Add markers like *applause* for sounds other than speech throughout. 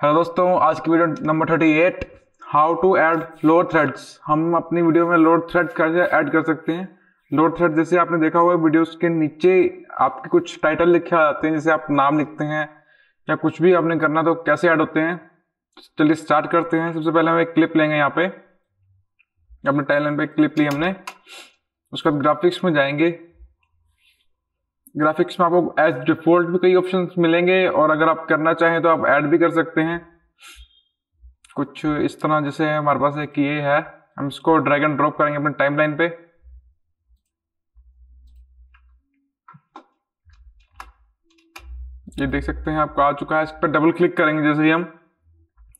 Hello दोस्तों, आज की video number thirty eight how to add load threads हम अपनी वीडियो में लोड थ्रेड कैसे ऐड कर सकते हैं। लोड थ्रेड जैसे आपने देखा होगा वीडियोस के नीचे आपके कुछ टाइटल लिखे आते हैं, जैसे आप नाम लिखते हैं, या कुछ भी आपने करना तो कैसे ऐड होते हैं। चलिए स्टार्ट करते हैं। सबसे पहले हम एक क्लिप लेंगे यहाँ पे। अपने टाइल पे क्लिप ली हमने। उसके बाद ग्राफिक्स में जाएँगे। ग्राफिक्स में आपको एज डिफ़ॉल्ट भी कई ऑप्शन मिलेंगे और अगर आप करना चाहें तो आप ऐड भी कर सकते हैं। कुछ इस तरह जैसे हमारे पास एक ये है। हम इसको ड्रैग एंड ड्रॉप करेंगे अपने टाइमलाइन पे। ये देख सकते हैं, आपको आ चुका है। इस पर डबल क्लिक करेंगे जैसे ही हम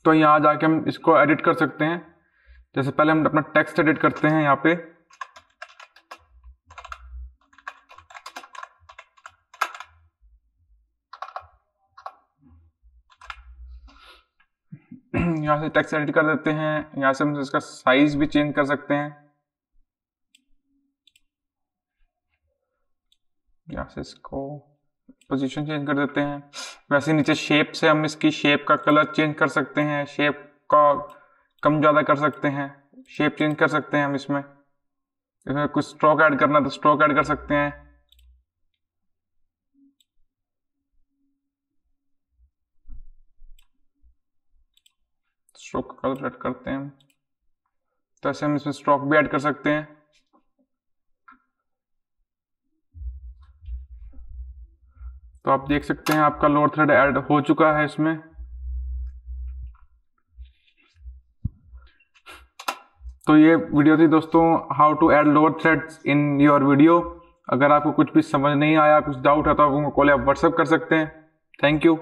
तो यहाँ जाके हम इसको एडिट कर सकते हैं। जैसे पहले हम अपना टेक्स्ट एडिट करते हैं यहाँ पे। *clears throat* यहाँ से टेक्स्ट एडिट कर देते हैं, यहाँ से हम इसका साइज़ भी चेंज कर सकते हैं। यहाँ से इसको पोजीशन चेंज कर देते हैं। वैसे नीचे शेप से हम इसकी शेप का कलर चेंज कर सकते हैं शेप का कम ज़्यादा कर सकते हैं शेप चेंज कर सकते हैं हम इसमें। इसमें कुछ स्ट्रोक ऐड करना तो स्ट्रोक ऐड कर सकते हैं। स्ट्रोक का कलर ऐड करते हैं। तो ऐसे हम इसमें स्ट्रोक भी ऐड कर सकते हैं। तो आप देख सकते हैं आपका लोअर थ्रेड ऐड हो चुका है इसमें। तो ये वीडियो थी दोस्तों how to add lower thirds in your video अगर आपको कुछ भी समझ नहीं आया, कुछ डाउट है तो आप कॉल या व्हाट्सएप कर सकते हैं। Thank you